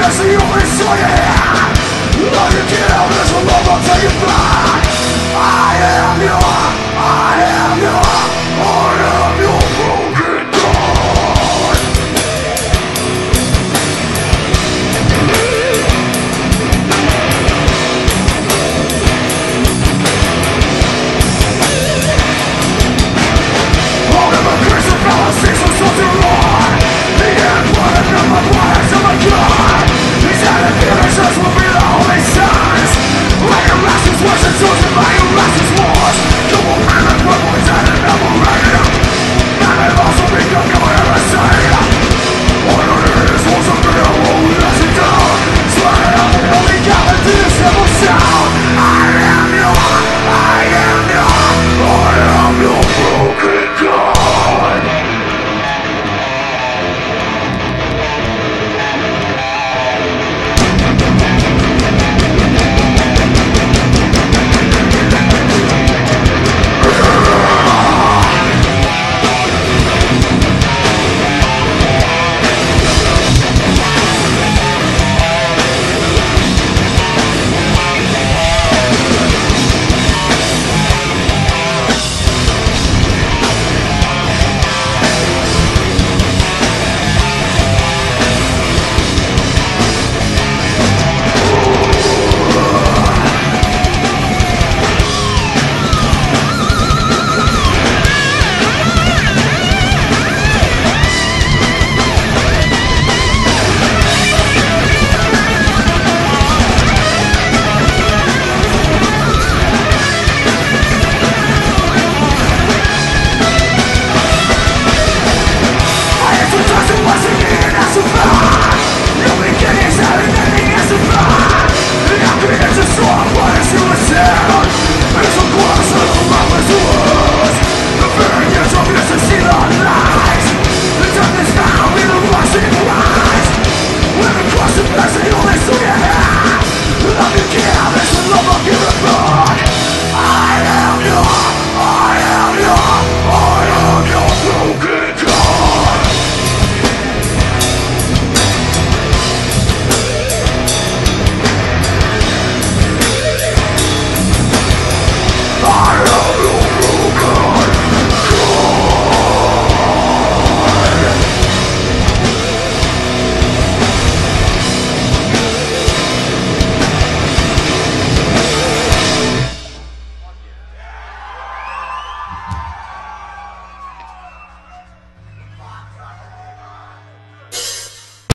Like a restless worship, chosen by a restless